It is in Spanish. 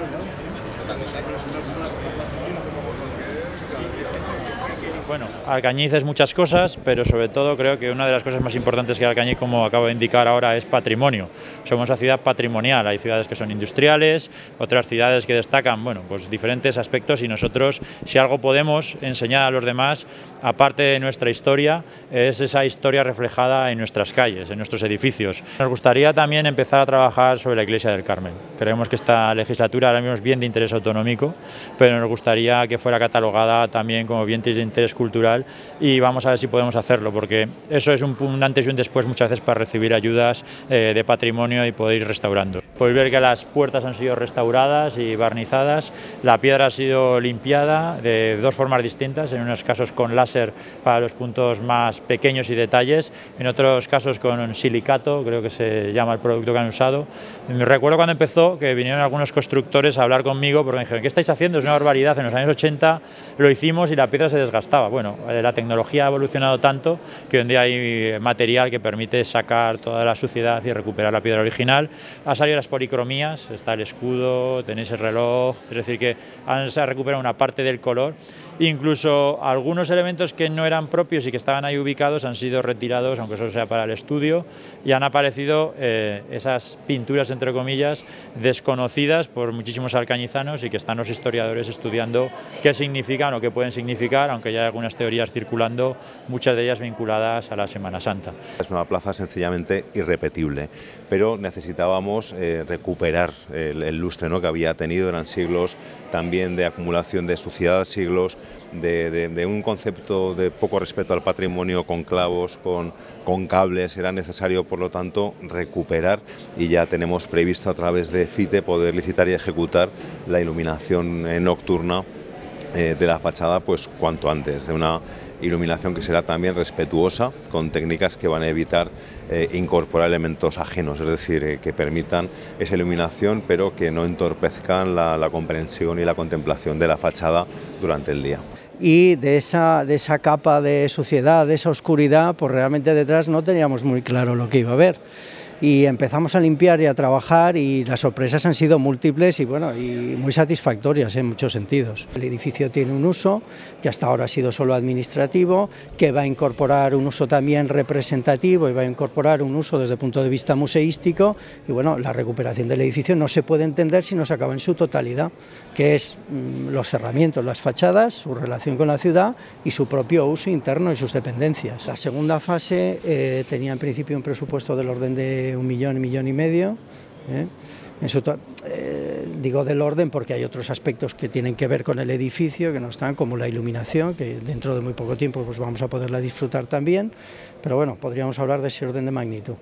Gracias. Bueno, Alcañiz es muchas cosas, pero sobre todo creo que una de las cosas más importantes que Alcañiz, como acabo de indicar ahora, es patrimonio. Somos una ciudad patrimonial, hay ciudades que son industriales, otras ciudades que destacan, bueno, pues diferentes aspectos y nosotros, si algo podemos enseñar a los demás, aparte de nuestra historia, es esa historia reflejada en nuestras calles, en nuestros edificios. Nos gustaría también empezar a trabajar sobre la Iglesia del Carmen. Creemos que esta legislatura ahora mismo es bien de interés autonómico, pero nos gustaría que fuera catalogada también como bien de interés cultural y vamos a ver si podemos hacerlo, porque eso es un, antes y un después muchas veces para recibir ayudas eh, de patrimonio y poder ir restaurando. Podéis ver que las puertas han sido restauradas y barnizadas, la piedra ha sido limpiada de dos formas distintas, en unos casos con láser para los puntos más pequeños y detalles, en otros casos con silicato, creo que se llama el producto que han usado. Me recuerdo cuando empezó que vinieron algunos constructores a hablar conmigo porque me dijeron, ¿qué estáis haciendo? Es una barbaridad, en los años 80 lo hicimos y la piedra se desgastaba bueno, eh, la tecnología ha evolucionado tanto que hoy en día hay material que permite sacar toda la suciedad y recuperar la piedra original. Han salido las policromías, está el escudo, tenéis el reloj, es decir, que han recuperado una parte del color. Incluso algunos elementos que no eran propios y que estaban ahí ubicados han sido retirados, aunque eso sea para el estudio, y han aparecido eh, esas pinturas, entre comillas, desconocidas por muchísimos alcañizanos y que están los historiadores estudiando qué significan o qué pueden significar, aunque ya hay algunas teorías circulando, muchas de ellas vinculadas a la Semana Santa. Es una plaza sencillamente irrepetible, pero necesitábamos eh, recuperar el, lustre que había tenido, eran siglos también de acumulación de suciedad, siglos de, un concepto de poco respeto al patrimonio con clavos, con, con cables, era necesario por lo tanto recuperar y ya tenemos previsto a través de FITE poder licitar y ejecutar la iluminación eh, nocturna eh, de la fachada pues cuanto antes, de una iluminación que será también respetuosa con técnicas que van a evitar eh, incorporar elementos ajenos, es decir, eh, que permitan esa iluminación pero que no entorpezcan la, comprensión y la contemplación de la fachada durante el día. Y de esa, de esa capa de suciedad, de esa oscuridad, pues realmente detrás no teníamos muy claro lo que iba a haber y empezamos a limpiar y a trabajar y las sorpresas han sido múltiples y bueno y muy satisfactorias en muchos sentidos. El edificio tiene un uso que hasta ahora ha sido solo administrativo, que va a incorporar un uso también representativo y va a incorporar un uso desde el punto de vista museístico y bueno, la recuperación del edificio no se puede entender si no se acaba en su totalidad, que es mm, los cerramientos, las fachadas, su relación con la ciudad y su propio uso interno y sus dependencias. La segunda fase eh, tenía en principio un presupuesto del orden de un millón, millón y medio. ¿eh? Eh, digo del orden porque hay otros aspectos que tienen que ver con el edificio, que no están, como la iluminación, que dentro de muy poco tiempo pues vamos a poderla disfrutar también, pero bueno, podríamos hablar de ese orden de magnitud.